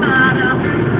Father.